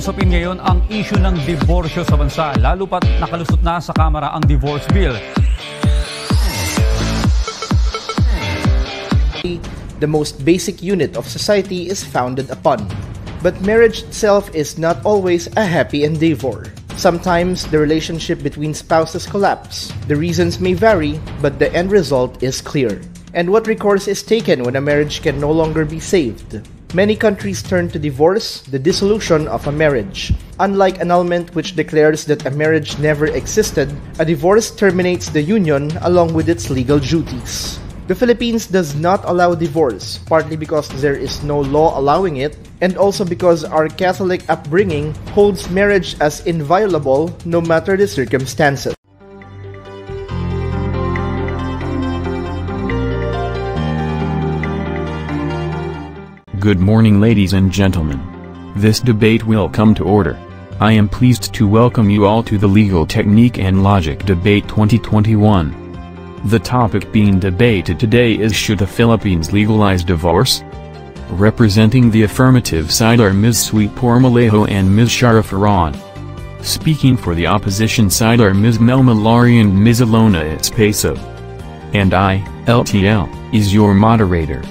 Kausapin ngayon ang issue ng diborsyo sa bansa, lalo pat nakalusot na sa Kamara ang divorce bill. The most basic unit of society is founded upon. But marriage itself is not always a happy endeavor. Sometimes the relationship between spouses collapse. The reasons may vary, but the end result is clear. And what recourse is taken when a marriage can no longer be saved? Many countries turn to divorce, the dissolution of a marriage. Unlike annulment, which declares that a marriage never existed, a divorce terminates the union along with its legal duties. The Philippines does not allow divorce, partly because there is no law allowing it, and also because our Catholic upbringing holds marriage as inviolable no matter the circumstances. Good morning, ladies and gentlemen. This debate will come to order. I am pleased to welcome you all to the Legal Technique and Logic Debate 2021. The topic being debated today is Should the Philippines legalize divorce? Representing the affirmative side are Ms. Sweet Pormalejo and Ms. Shara Ferran. Speaking for the opposition side are Ms. Melmalari and Ms. Alona Espeso. And I, LTL, is your moderator.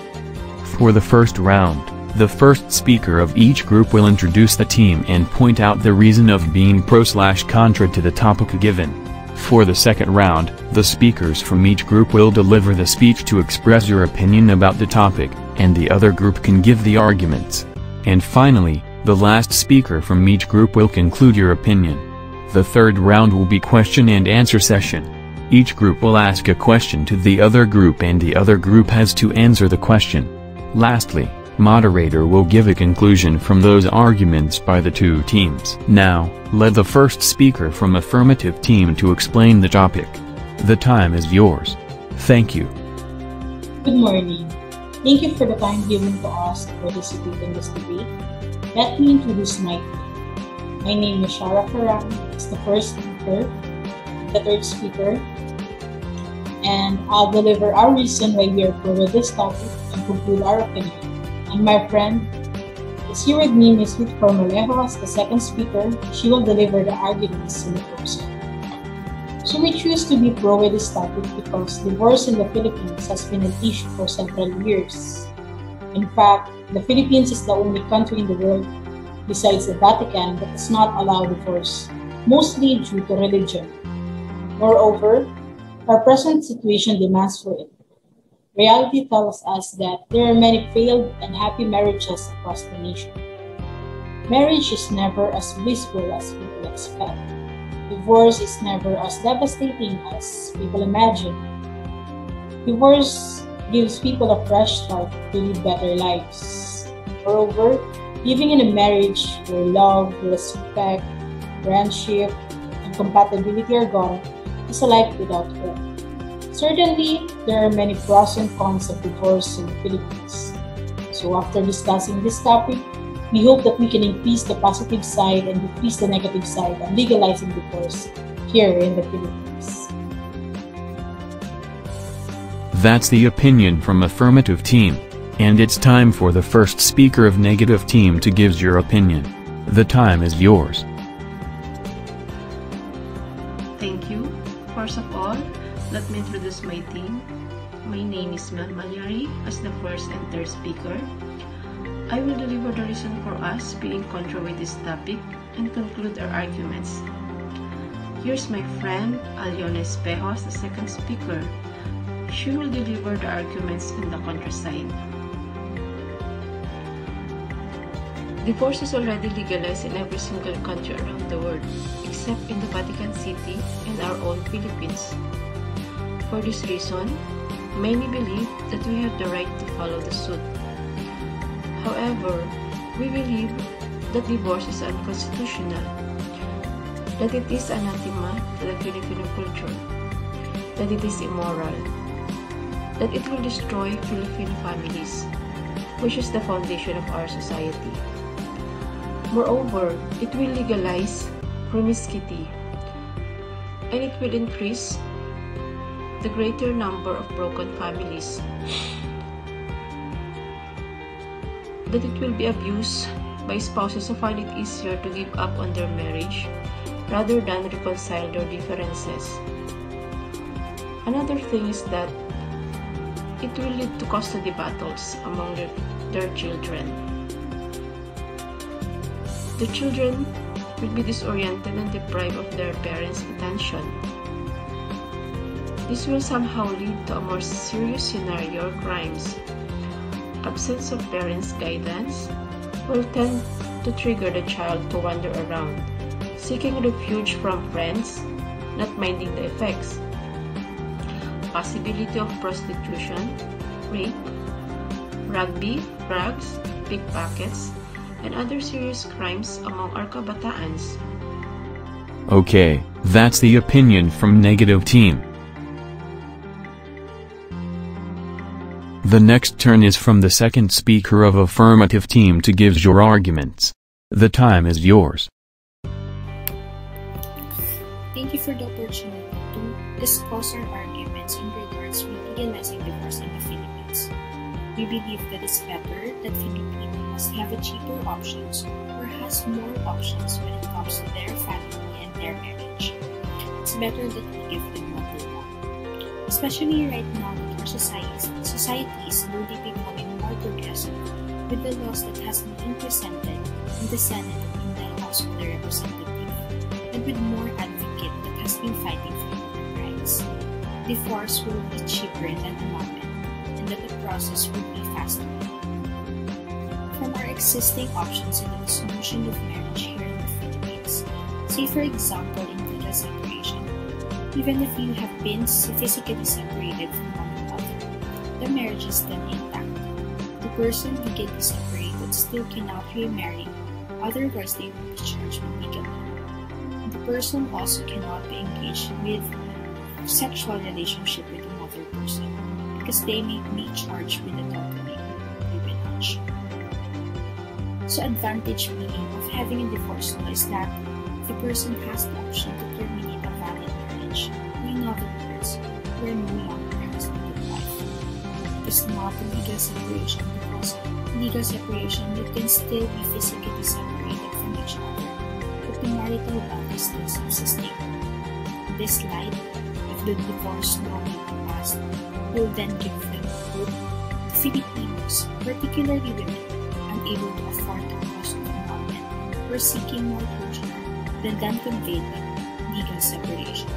For the first round, the first speaker of each group will introduce the team and point out the reason of being pro-slash-contra to the topic given. For the second round, the speakers from each group will deliver the speech to express your opinion about the topic, and the other group can give the arguments. And finally, the last speaker from each group will conclude your opinion. The third round will be question and answer session. Each group will ask a question to the other group and the other group has to answer the question. Lastly, moderator will give a conclusion from those arguments by the two teams. Now, let the first speaker from affirmative team to explain the topic. The time is yours. Thank you. Good morning. Thank you for the time given to us to participate in this debate. Let me introduce my team. My name is Shara Ferran, is the first speaker, the third speaker, and uh, I'll deliver our reason why we are pro with this topic and conclude our opinion. And my friend is here with me, Ms. Ruth Cormalejo, as the second speaker. She will deliver the arguments in the person. So we choose to be pro with this topic because divorce in the Philippines has been an issue for several years. In fact, the Philippines is the only country in the world besides the Vatican that does not allow divorce, mostly due to religion. Moreover, our present situation demands for it. Reality tells us that there are many failed and happy marriages across the nation. Marriage is never as blissful as people expect. Divorce is never as devastating as people imagine. Divorce gives people a fresh start to live better lives. Moreover, living in a marriage where love, respect, friendship, and compatibility are gone is a life without hope. Certainly, there are many pros and cons of divorce in the Philippines. So after discussing this topic, we hope that we can increase the positive side and decrease the negative side of legalizing divorce here in the Philippines. That's the opinion from affirmative team. And it's time for the first speaker of negative team to gives your opinion. The time is yours. First of all, let me introduce my team. My name is Mel Malyari as the first and third speaker. I will deliver the reason for us being contra with this topic and conclude our arguments. Here's my friend Aliona Espejos, the second speaker. She will deliver the arguments in the contra side. Divorce is already legalized in every single country around the world, except in the Vatican City and our own Philippines. For this reason, many believe that we have the right to follow the suit. However, we believe that divorce is unconstitutional, that it is anathema to the Filipino culture, that it is immoral, that it will destroy Filipino families, which is the foundation of our society. Moreover, it will legalize promiscuity and it will increase the greater number of broken families. That it will be abused by spouses who find it easier to give up on their marriage rather than reconcile their differences. Another thing is that it will lead to custody battles among their, their children. The children will be disoriented and deprived of their parents' attention. This will somehow lead to a more serious scenario or crimes. Absence of parents' guidance will tend to trigger the child to wander around, seeking refuge from friends, not minding the effects. Possibility of prostitution, rape, rugby, drugs, pickpockets, and other serious crimes among our kabataans. Okay, that's the opinion from negative team. The next turn is from the second speaker of affirmative team to give your arguments. The time is yours. Thank you for the opportunity to discuss our arguments in regards to legalizing divorce in the Philippines. We believe that it's better that Filipinos have a cheaper options or has more options when it comes to their family and their marriage. It's better that we give them what they want. Especially right now our society, society is slowly becoming more progressive with the laws that has been presented in the Senate and in the House of the Representatives and with more advocate that has been fighting for human rights. Divorce will be cheaper than annulment and the process would be faster. From our existing options in the dissolution of marriage here in the Philippines, say for example in legal separation, even if you have been physically separated from one another, the marriage is still intact. The person who legally separated still cannot remarry, otherwise they will be charged with bigamy. The person also cannot be engaged with sexual relationship because they may be charged with adultery or marriage. So advantage being of having a divorce law is that the person has the option to terminate a valid marriage. In other words, we're no longer husband and wife. It's not a legal separation because legal separation you can still be physically separated from each other, but the marital bond is still subsisting. This slide, if the divorce law passed, will then give them hope Filipinos, particularly women, unable to afford the cost of annulment or seeking more closure than then conveyed by legal separation.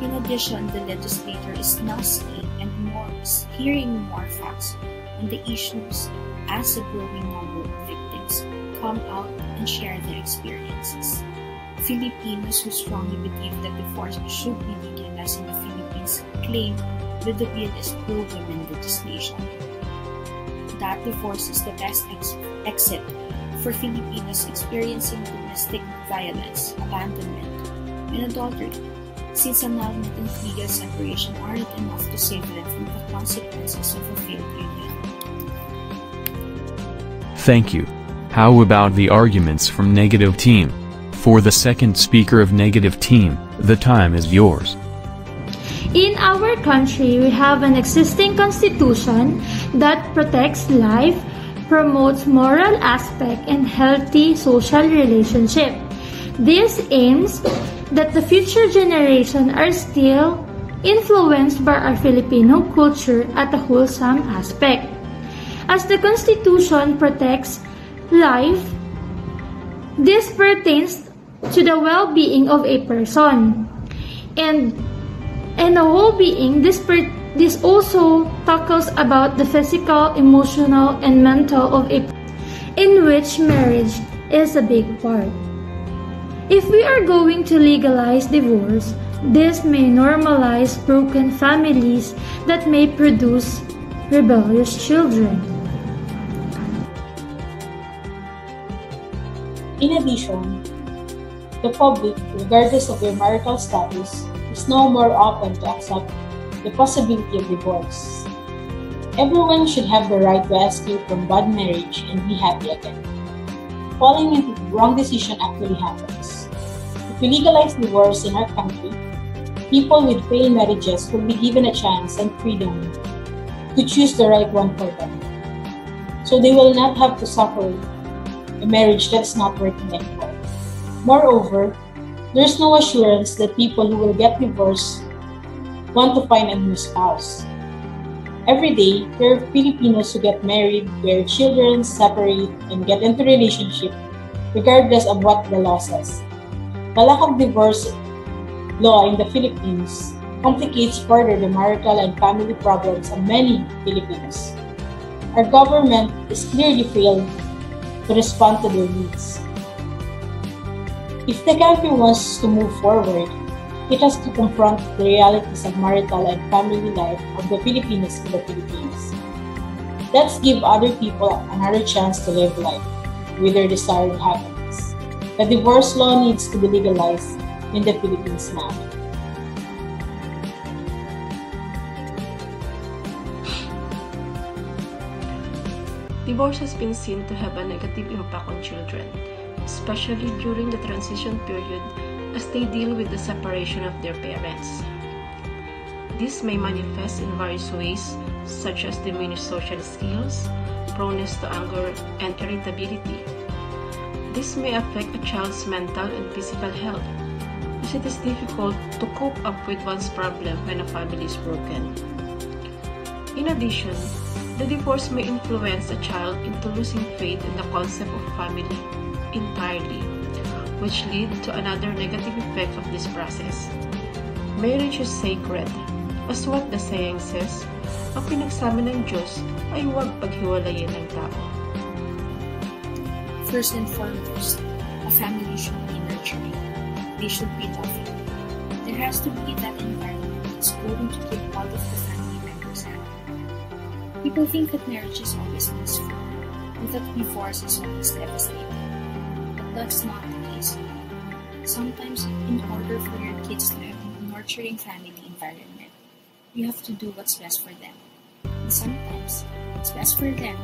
In addition, the legislator is now seeing and more hearing more facts on the issues as a growing number of victims come out and share their experiences. Filipinos who strongly believe that divorce should be legalized in the Philippines claim that the bill is pro-women legislation. That divorce is the best ex- exit for Filipinos experiencing domestic violence, abandonment, and adultery, since annulment and legal separation aren't enough to save them from the consequences of a failed union. Thank you. How about the arguments from negative team? For the second speaker of negative team, the time is yours. In our country, we have an existing constitution that protects life, promotes moral aspect, and healthy social relationship. This aims that the future generation are still influenced by our Filipino culture at a wholesome aspect. As the constitution protects life, this pertains to the well-being of a person. And and the whole being this per- this also tackles about the physical emotional and mental of a in which marriage is a big part if we are going to legalize divorce this may normalize broken families that may produce rebellious children In addition, the public, regardless of their marital status, is no more open to accept the possibility of divorce. Everyone should have the right to escape from bad marriage and be happy again. Falling into the wrong decision actually happens. If we legalize divorce in our country, people with failed marriages will be given a chance and freedom to choose the right one for them. So they will not have to suffer a marriage that is not working anymore. Moreover, there's no assurance that people who will get divorced want to find a new spouse. Every day, there are Filipinos who get married, bear children, separate, and get into relationship regardless of what the law says. The lack of divorce law in the Philippines complicates further the marital and family problems of many Filipinos. Our government is clearly failed to respond to their needs. If the country wants to move forward, it has to confront the realities of marital and family life of the Filipinos in the Philippines. Let's give other people another chance to live life with their desired happiness. The divorce law needs to be legalized in the Philippines now. Divorce has been seen to have a negative impact on children, especially during the transition period as they deal with the separation of their parents. This may manifest in various ways, such as diminished social skills, proneness to anger, and irritability. This may affect a child's mental and physical health, as it is difficult to cope up with one's problem when a family is broken. In addition, the divorce may influence a child into losing faith in the concept of family entirely, which lead to another negative effect of this process. Marriage is sacred, as what the saying says, ang pinagsama ng Diyos ay huwag paghiwalayin ng tao. First and foremost, a family should be nurturing. They should be loving. There has to be that environment that's going to keep all of the family members happy. People think that marriage is always peaceful, and that divorce is always devastating. That's not the case. Sometimes, in order for your kids to have a nurturing family environment, you have to do what's best for them. And sometimes, what's best for them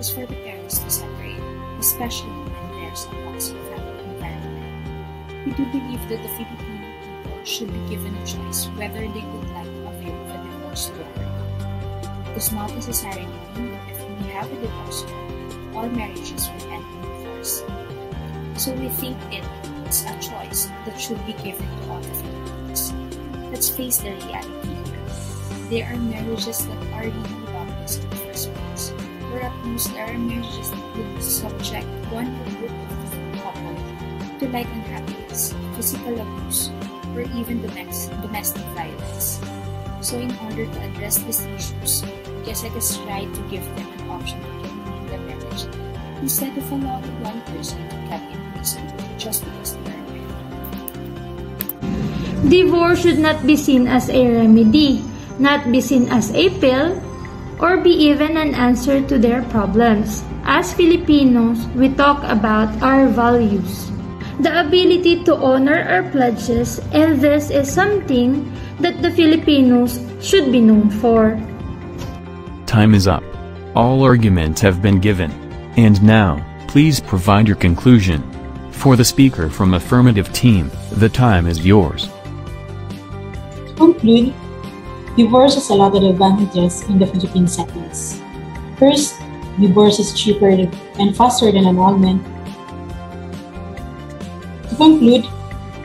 is for the parents to separate, especially when there's a toxic family environment. We do believe that the Filipino people should be given a choice whether they would like to avail a divorce law or not. It does not necessarily mean that if we have a divorce law, all marriages will end. So we think it's a choice that should be given to all the Filipinos. Let's face the reality here. There are marriages that are really loveless in the first place, or at most there are marriages that would subject one both of couple to like unhappiness, physical abuse, or even domestic, violence. So in order to address these issues, has tried to give them an option to terminate the marriage instead of allowing one person to kept just because they are married. Divorce should not be seen as a remedy, not be seen as a pill, or be even an answer to their problems. As Filipinos, we talk about our values. The ability to honor our pledges, and this is something that the Filipinos should be known for. Time is up. All arguments have been given. And now, please provide your conclusion. For the speaker from affirmative team, the time is yours. To conclude, divorce has a lot of advantages in the Philippine settings. First, divorce is cheaper and faster than annulment. To conclude,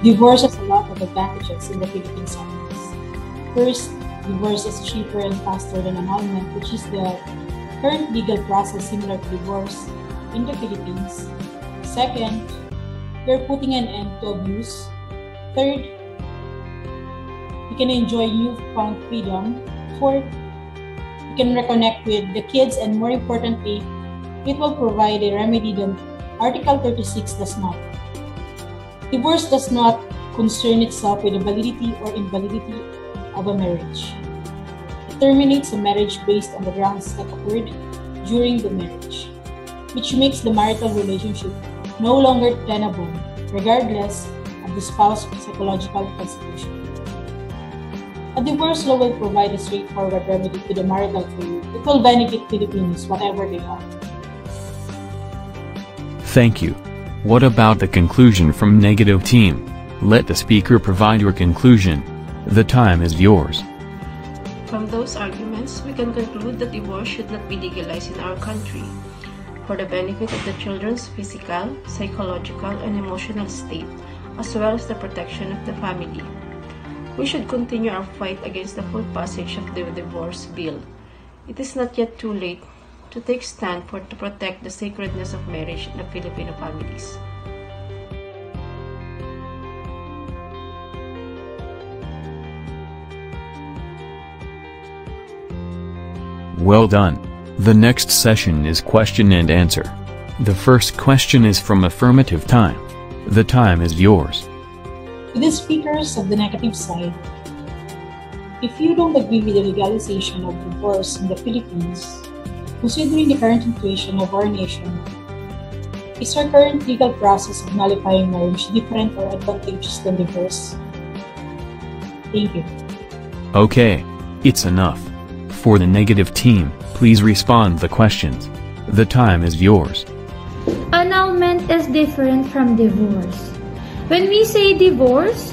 divorce has a lot of advantages in the Philippine settings. First, divorce is cheaper and faster than annulment, which is the current legal process similar to divorce in the Philippines. Second, we're putting an end to abuse. Third, we can enjoy newfound freedom. Fourth, we can reconnect with the kids, and more importantly, it will provide a remedy that Article 36 does not. Divorce does not concern itself with the validity or invalidity of a marriage. It terminates a marriage based on the grounds that occurred during the marriage, which makes the marital relationship no longer tenable, regardless of the spouse's psychological constitution. A divorce law will provide a straightforward remedy to the marital feud. It will benefit Filipinos, whatever they are. Thank you. What about the conclusion from negative team? Let the speaker provide your conclusion. The time is yours. From those arguments, we can conclude that divorce should not be legalized in our country. For the benefit of the children's physical, psychological, and emotional state, as well as the protection of the family. We should continue our fight against the full passage of the divorce bill. It is not yet too late to take stand for to protect the sacredness of marriage in the Filipino families. Well done. The next session is question and answer. The first question is from affirmative time. The time is yours. To the speakers of the negative side, if you don't agree with the legalization of divorce in the Philippines, considering the current situation of our nation, is our current legal process of nullifying marriage different or advantageous than divorce? Thank you. Okay. It's enough. For the negative team, please respond the questions. The time is yours. Annulment is different from divorce. When we say divorce,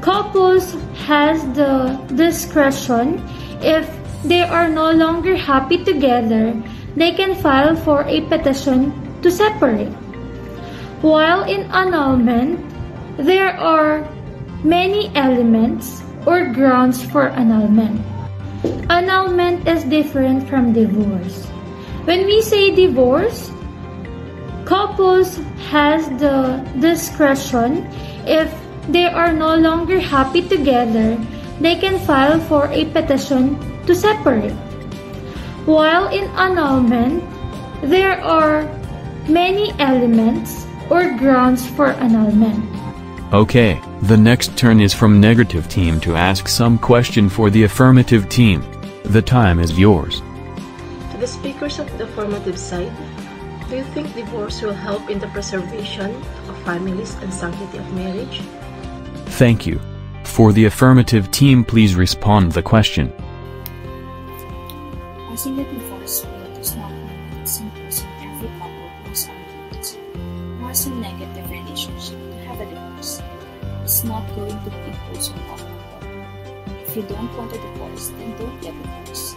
couples has the discretion if they are no longer happy together, they can file for a petition to separate. While in annulment, there are many elements or grounds for annulment. Annulment is different from divorce. When we say divorce, couples has the discretion if they are no longer happy together, they can file for a petition to separate. While in annulment, there are many elements or grounds for annulment. Okay, the next turn is from negative team to ask some question for the affirmative team. The time is yours. To the speakers of the affirmative side, do you think divorce will help in the preservation of families and sanctity of marriage? Thank you. For the affirmative team please respond the question. I think that If you don't want a divorce, then don't get divorced.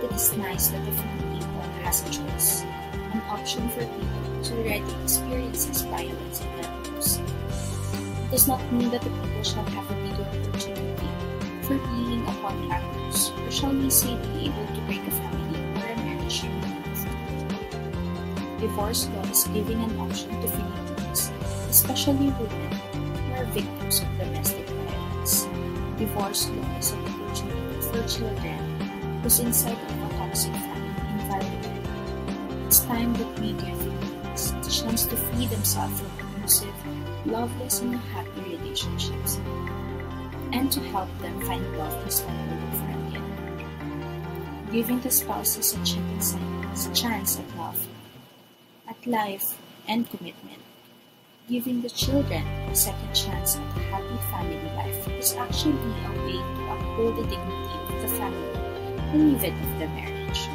But it is nice that different people has a choice, an option for people who already experiences violence in their homes. It does not mean that the people shall have a legal opportunity for being upon abuse, or shall we say be able to break a family or a marriage. Divorce law is giving an option to Filipinos, especially women who are victims of violence. Divorce law is an opportunity for children who's inside of a toxic family environment. It's time that media Filipinos the chance to free themselves from abusive, loveless, and unhappy relationships and to help them find love and stability for again. Giving the spouses a chance, a chance at love, at life, and commitment. Giving the children a second chance at a happy family life is actually a way to uphold the dignity of the family and even of the marriage.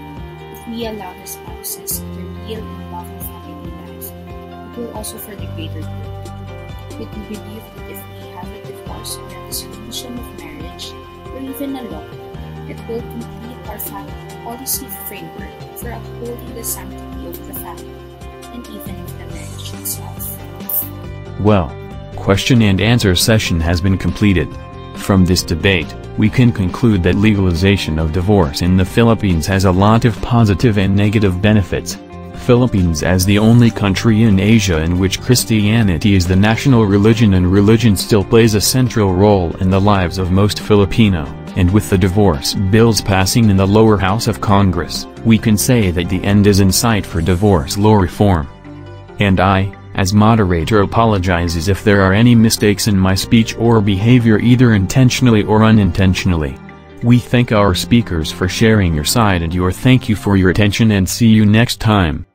If we allow the spouses the real and loving family life, it will also for the greater good. We do believe that if we have a divorce or a dissolution of marriage, or even a law, it will complete our family policy framework for upholding the sanctity of the family and even of the marriage itself. Well, question and answer session has been completed. From this debate, we can conclude that legalization of divorce in the Philippines has a lot of positive and negative benefits. Philippines as the only country in Asia in which Christianity is the national religion and religion still plays a central role in the lives of most Filipino, and with the divorce bills passing in the lower house of Congress, we can say that the end is in sight for divorce law reform. And I, as moderator apologizes if there are any mistakes in my speech or behavior either intentionally or unintentionally. We thank our speakers for sharing your side and your thank you for your attention and see you next time.